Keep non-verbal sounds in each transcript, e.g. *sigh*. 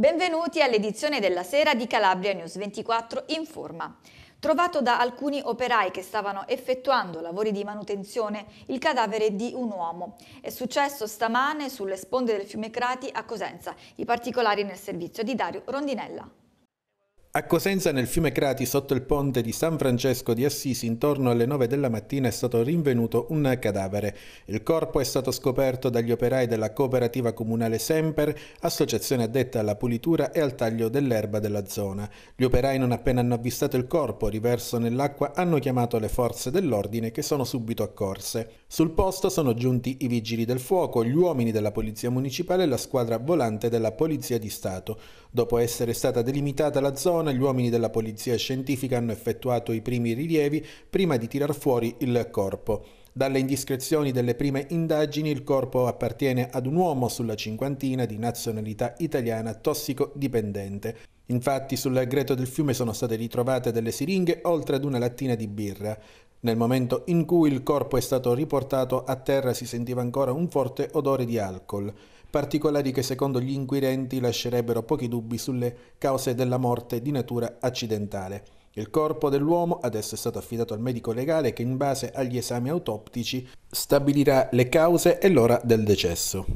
Benvenuti all'edizione della sera di Calabria News 24 in forma. Trovato da alcuni operai che stavano effettuando lavori di manutenzione il cadavere di un uomo. È successo stamane sulle sponde del fiume Crati a Cosenza. I particolari nel servizio di Dario Rondinella. A Cosenza, nel fiume Crati, sotto il ponte di San Francesco di Assisi, intorno alle 9 della mattina è stato rinvenuto un cadavere. Il corpo è stato scoperto dagli operai della cooperativa comunale Semper, associazione addetta alla pulitura e al taglio dell'erba della zona. Gli operai, non appena hanno avvistato il corpo riverso nell'acqua, hanno chiamato le forze dell'ordine che sono subito accorse. Sul posto sono giunti i vigili del fuoco, gli uomini della polizia municipale e la squadra volante della polizia di Stato. Dopo essere stata delimitata la zona, zona gli uomini della polizia scientifica hanno effettuato i primi rilievi prima di tirar fuori il corpo. Dalle indiscrezioni delle prime indagini il corpo appartiene ad un uomo sulla cinquantina di nazionalità italiana tossicodipendente. Infatti sul greto del fiume sono state ritrovate delle siringhe oltre ad una lattina di birra. Nel momento in cui il corpo è stato riportato a terra si sentiva ancora un forte odore di alcol particolari che secondo gli inquirenti lascerebbero pochi dubbi sulle cause della morte di natura accidentale. Il corpo dell'uomo adesso è stato affidato al medico legale che in base agli esami autoptici stabilirà le cause e l'ora del decesso.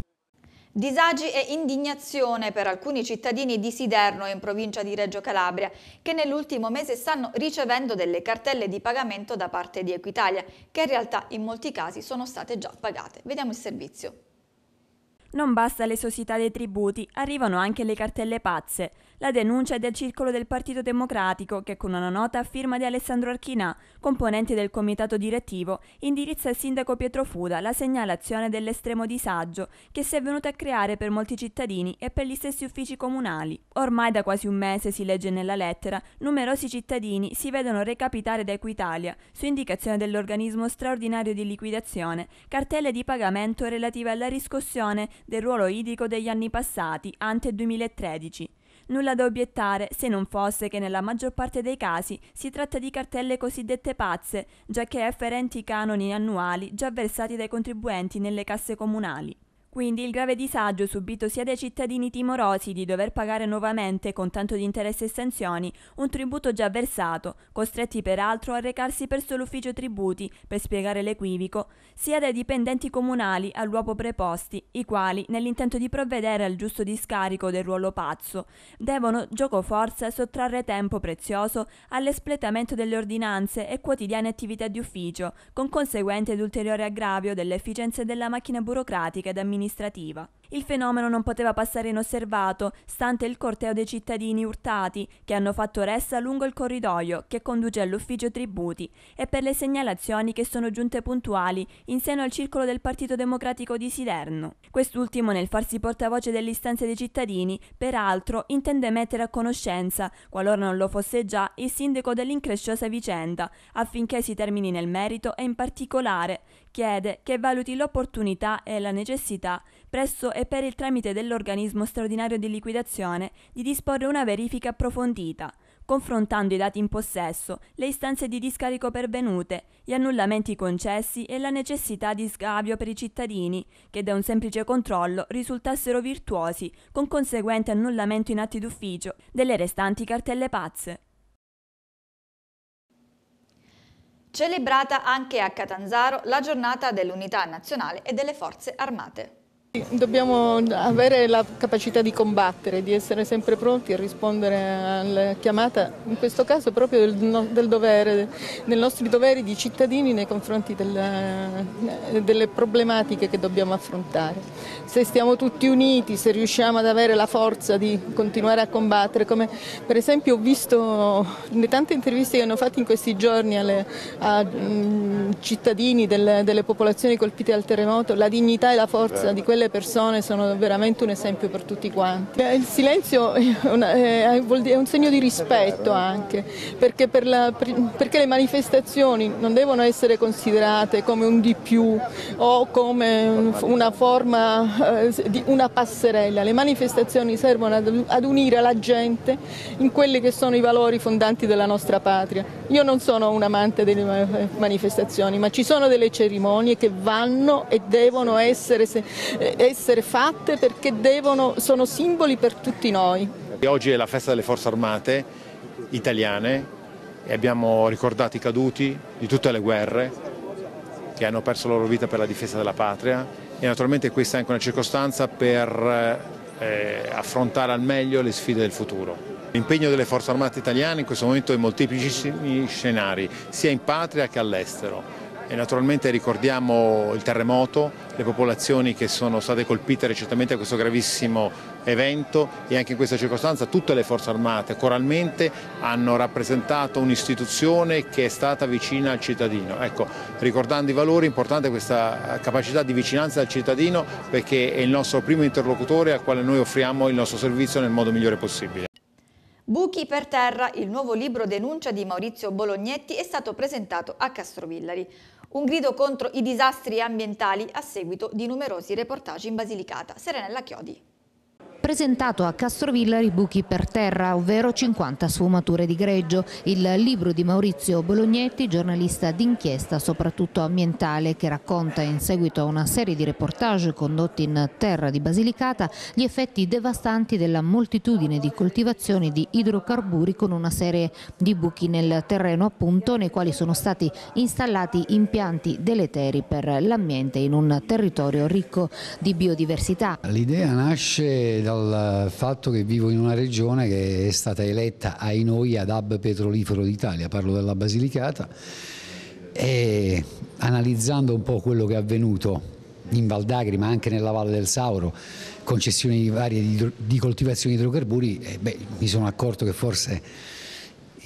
Disagi e indignazione per alcuni cittadini di Siderno in provincia di Reggio Calabria che nell'ultimo mese stanno ricevendo delle cartelle di pagamento da parte di Equitalia che in realtà in molti casi sono state già pagate. Vediamo il servizio. Non basta l'esosità dei tributi, arrivano anche le cartelle pazze. La denuncia è del circolo del Partito Democratico che con una nota a firma di Alessandro Archinà, componente del comitato direttivo, indirizza al sindaco Pietro Fuda la segnalazione dell'estremo disagio che si è venuto a creare per molti cittadini e per gli stessi uffici comunali. Ormai da quasi un mese, si legge nella lettera, numerosi cittadini si vedono recapitare da Equitalia, su indicazione dell'organismo straordinario di liquidazione, cartelle di pagamento relative alla riscossione del ruolo idrico degli anni passati, ante 2013. Nulla da obiettare se non fosse che nella maggior parte dei casi si tratta di cartelle cosiddette pazze, giacché afferenti canoni annuali già versati dai contribuenti nelle casse comunali. Quindi il grave disagio subito sia dai cittadini timorosi di dover pagare nuovamente con tanto di interessi e sanzioni un tributo già versato, costretti peraltro a recarsi presso l'ufficio tributi per spiegare l'equivoco, sia dai dipendenti comunali all'uopo preposti, i quali, nell'intento di provvedere al giusto discarico del ruolo pazzo, devono gioco forza sottrarre tempo prezioso all'espletamento delle ordinanze e quotidiane attività di ufficio, con conseguente ed ulteriore aggravio delle efficienze della macchina burocratica ed amministrativa amministrativa. Il fenomeno non poteva passare inosservato, stante il corteo dei cittadini urtati che hanno fatto ressa lungo il corridoio che conduce all'ufficio tributi e per le segnalazioni che sono giunte puntuali in seno al circolo del Partito Democratico di Siderno. Quest'ultimo, nel farsi portavoce delle istanze dei cittadini, peraltro intende mettere a conoscenza, qualora non lo fosse già, il sindaco dell'incresciosa vicenda, affinché si termini nel merito e in particolare chiede che valuti l'opportunità e la necessità, presso e per il tramite dell'organismo straordinario di liquidazione, di disporre una verifica approfondita, confrontando i dati in possesso, le istanze di discarico pervenute, gli annullamenti concessi e la necessità di sgabio per i cittadini, che da un semplice controllo risultassero virtuosi, con conseguente annullamento in atti d'ufficio delle restanti cartelle pazze. Celebrata anche a Catanzaro la giornata dell'unità nazionale e delle forze armate. Dobbiamo avere la capacità di combattere, di essere sempre pronti a rispondere alla chiamata, in questo caso proprio del, del dovere, dei nostri doveri di cittadini nei confronti delle, delle problematiche che dobbiamo affrontare. Se stiamo tutti uniti, se riusciamo ad avere la forza di continuare a combattere, come per esempio ho visto nelle tante interviste che hanno fatto in questi giorni alle, a mh, cittadini delle, delle popolazioni colpite dal terremoto, la dignità e la forza di quelle quelle persone sono veramente un esempio per tutti quanti. Il silenzio *laughs* è, un segno di rispetto anche, perché, per la, perché, le manifestazioni non devono essere considerate come un di più o come una forma, eh, una passerella. Le manifestazioni servono ad, ad unire la gente in quelli che sono i valori fondanti della nostra patria. Io non sono un amante delle manifestazioni, ma ci sono delle cerimonie che vanno e devono essere essere fatte perché devono, sono simboli per tutti noi. Oggi è la festa delle forze armate italiane e abbiamo ricordato i caduti di tutte le guerre che hanno perso la loro vita per la difesa della patria e naturalmente questa è anche una circostanza per eh, affrontare al meglio le sfide del futuro. L'impegno delle forze armate italiane in questo momento è in molteplicissimi scenari, sia in patria che all'estero e naturalmente ricordiamo il terremoto, le popolazioni che sono state colpite recentemente da questo gravissimo evento e anche in questa circostanza tutte le forze armate coralmente hanno rappresentato un'istituzione che è stata vicina al cittadino. Ecco, ricordando i valori, è importante questa capacità di vicinanza al cittadino perché è il nostro primo interlocutore al quale noi offriamo il nostro servizio nel modo migliore possibile. Buchi per terra, il nuovo libro denuncia di Maurizio Bolognetti è stato presentato a Castrovillari. Un grido contro i disastri ambientali a seguito di numerosi reportage in Basilicata. Serenella Chiodi presentato a Castrovillari Buchi per terra, ovvero 50 sfumature di greggio, il libro di Maurizio Bolognetti, giornalista d'inchiesta soprattutto ambientale, che racconta in seguito a una serie di reportage condotti in terra di Basilicata gli effetti devastanti della moltitudine di coltivazioni di idrocarburi con una serie di buchi nel terreno appunto nei quali sono stati installati impianti deleteri per l'ambiente in un territorio ricco di biodiversità. L'idea nasce da dal fatto che vivo in una regione che è stata eletta ai noi ad hub petrolifero d'Italia, parlo della Basilicata, e analizzando un po' quello che è avvenuto in Valdagri ma anche nella Valle del Sauro, concessioni varie di, di coltivazione di idrocarburi, eh, beh, mi sono accorto che forse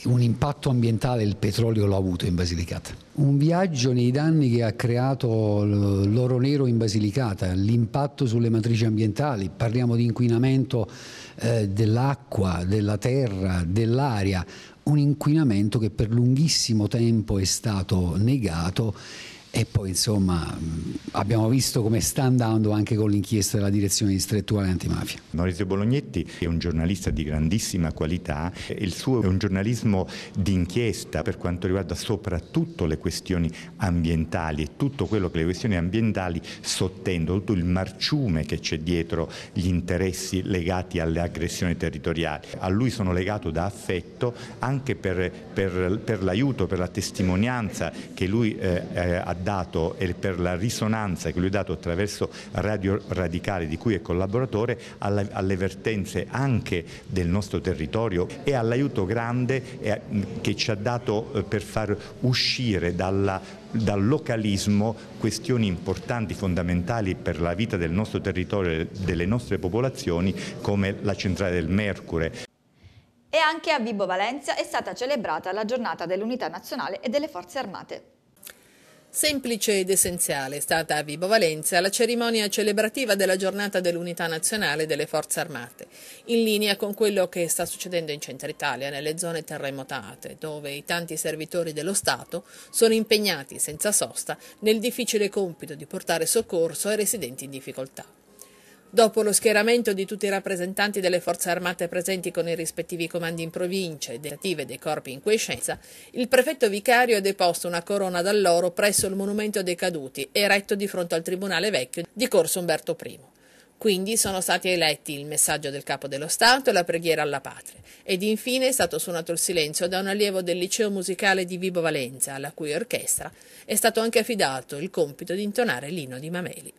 un impatto ambientale il petrolio l'ha avuto in Basilicata. Un viaggio nei danni che ha creato l'oro nero in Basilicata, l'impatto sulle matrici ambientali, parliamo di inquinamento eh, dell'acqua, della terra, dell'aria, un inquinamento che per lunghissimo tempo è stato negato e poi insomma abbiamo visto come sta andando anche con l'inchiesta della direzione distrettuale antimafia. Maurizio Bolognetti è un giornalista di grandissima qualità, il suo è un giornalismo d'inchiesta per quanto riguarda soprattutto le questioni ambientali e tutto quello che le questioni ambientali sottendono, tutto il marciume che c'è dietro gli interessi legati alle aggressioni territoriali. A lui sono legato da affetto anche per, per, per l'aiuto, per la testimonianza che lui eh, eh ha dato e per la risonanza che lui ha dato attraverso Radio Radicale di cui è collaboratore alla, alle vertenze anche del nostro territorio e all'aiuto grande eh, che ci ha dato eh, per far uscire dalla, dal localismo questioni importanti, fondamentali per la vita del nostro territorio e delle nostre popolazioni come la centrale del Mercure. E anche a Vibo Valencia è stata celebrata la giornata dell'unità nazionale e delle forze armate. Semplice ed essenziale è stata a Vibo Valenza la cerimonia celebrativa della giornata dell'unità nazionale delle forze armate, in linea con quello che sta succedendo in centro Italia, nelle zone terremotate, dove i tanti servitori dello Stato sono impegnati senza sosta nel difficile compito di portare soccorso ai residenti in difficoltà. Dopo lo schieramento di tutti i rappresentanti delle forze armate presenti con i rispettivi comandi in provincia e dei dei corpi in quiescenza, il prefetto vicario ha deposto una corona d'alloro presso il monumento dei caduti, eretto di fronte al Tribunale Vecchio di Corso Umberto I. Quindi sono stati eletti il messaggio del Capo dello Stato e la preghiera alla patria. Ed infine è stato suonato il silenzio da un allievo del liceo musicale di Vibo Valenza, alla cui orchestra è stato anche affidato il compito di intonare l'inno di Mameli.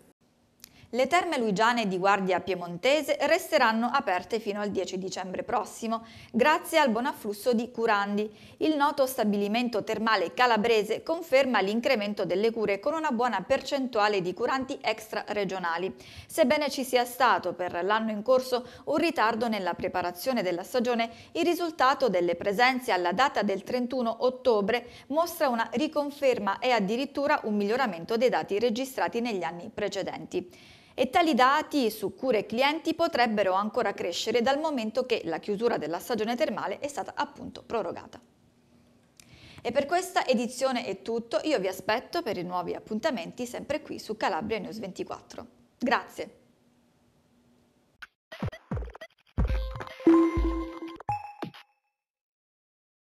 Le terme luigiane di Guardia Piemontese resteranno aperte fino al 10 dicembre prossimo, grazie al buon afflusso di curandi. Il noto stabilimento termale calabrese conferma l'incremento delle cure con una buona percentuale di curanti extraregionali. Sebbene ci sia stato per l'anno in corso un ritardo nella preparazione della stagione, il risultato delle presenze alla data del 31 ottobre mostra una riconferma e addirittura un miglioramento dei dati registrati negli anni precedenti e tali dati su cure clienti potrebbero ancora crescere dal momento che la chiusura della stagione termale è stata appunto prorogata. E per questa edizione è tutto, io vi aspetto per i nuovi appuntamenti sempre qui su Calabria News 24. Grazie!